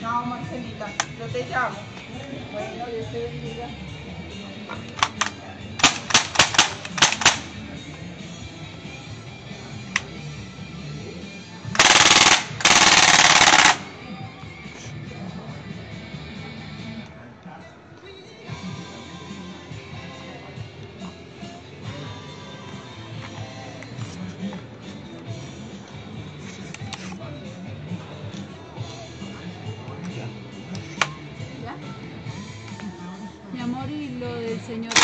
No, Marcelita, yo te llamo. Bueno, Dios te bendiga. Del señor